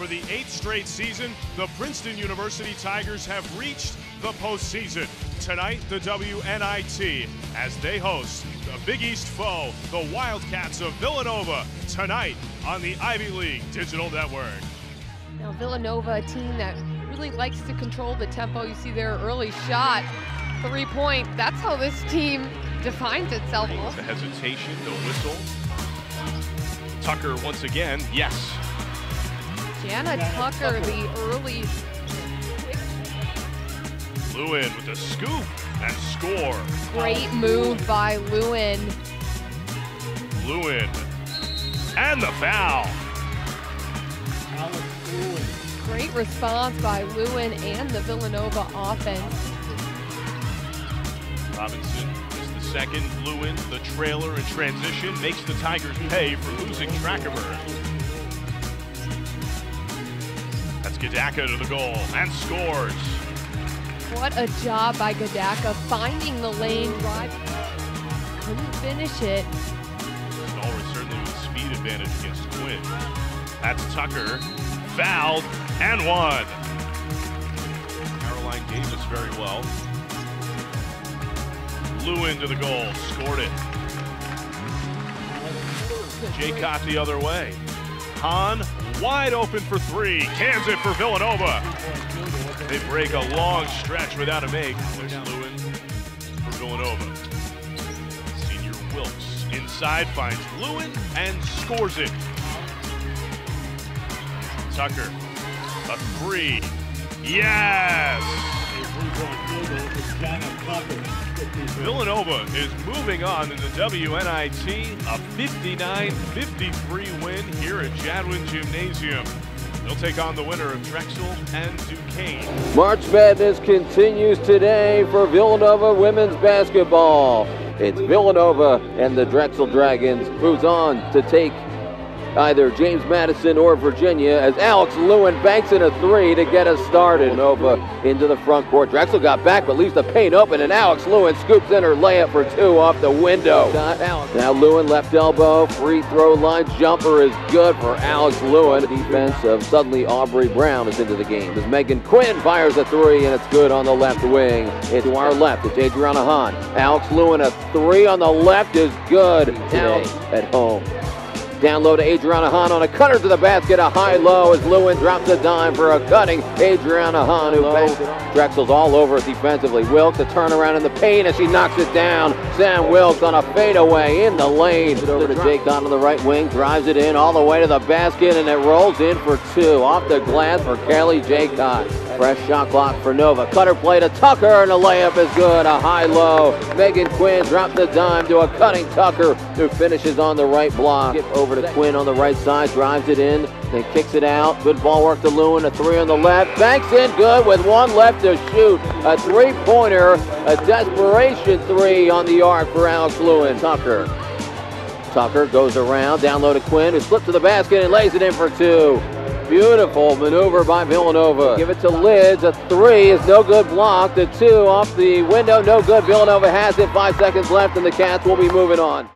For the eighth straight season, the Princeton University Tigers have reached the postseason. Tonight, the WNIT, as they host the Big East foe, the Wildcats of Villanova, tonight on the Ivy League Digital Network. Now Villanova, a team that really likes to control the tempo. You see their early shot, three point. That's how this team defines itself. The hesitation, the whistle. Tucker once again, yes. Jannah Tucker, the early Louin with the scoop and score. great move by Louin. Louin and the foul. Great response by Louin and the Villanova offense. Robinson is the second. Louin, the trailer in transition, makes the Tigers pay for losing track of her. Gedaka to the goal and scores. What a job by Gedaka finding the lane drive. Couldn't finish it. Stallworth certainly with speed advantage against Quinn. That's Tucker, fouled and one. Caroline Davis very well. Louin to the goal, scored it. Jekot the other way. Hahn wide open for three, cans it for Villanova. They break a long stretch without a make. There's Louin for Villanova. Senior Wilkes inside finds Louin and scores it. Tucker, a three. Yes! Villanova is moving on in the WNIT, a 59-53 win here at Jadwin Gymnasium. They'll take on the winner of Drexel and Duquesne. March Madness continues today for Villanova women's basketball. It's Villanova and the Drexel Dragons moves on to take either James Madison or Virginia as Alex Louin banks in a three to get us started. Nova into the front court. Drexel got back but leaves the paint open and Alex Louin scoops in her layup for two off the window. Now Louin left elbow, free throw line jumper is good for Alex Louin. Defense of suddenly Aubrey Brown is into the game as Megan Quinn fires a three and it's good on the left wing. It's to our left. It's Adriana Hahn. Alex Louin a three on the left is good today at home. Down low to Adriana Hahn on a cutter to the basket, a high-low as Louin drops a dime for a cutting Adriana Hahn who banks it. Drexel's all over it defensively. Wilkes a turnaround in the paint as she knocks it down. Sam Wilkes on a fadeaway in the lane. Over to Jake Don on the right wing, drives it in all the way to the basket and it rolls in for two. Off the glass for Kelly Jekot. Fresh shot clock for Nova. Cutter play to Tucker and the layup is good. A high-low. Megan Quinn drops the dime to a cutting Tucker who finishes on the right block. Over to Quinn on the right side, drives it in, then kicks it out. Good ball work to Louin, a three on the left. Banks in good with one left to shoot. A three-pointer, a desperation three on the arc for Alex Lewin. Tucker. Tucker goes around, down low to Quinn, who slips to the basket and lays it in for two. Beautiful maneuver by Villanova. Give it to Lids. A three is no good block. The two off the window, no good. Villanova has it. Five seconds left, and the Cats will be moving on.